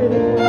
after the.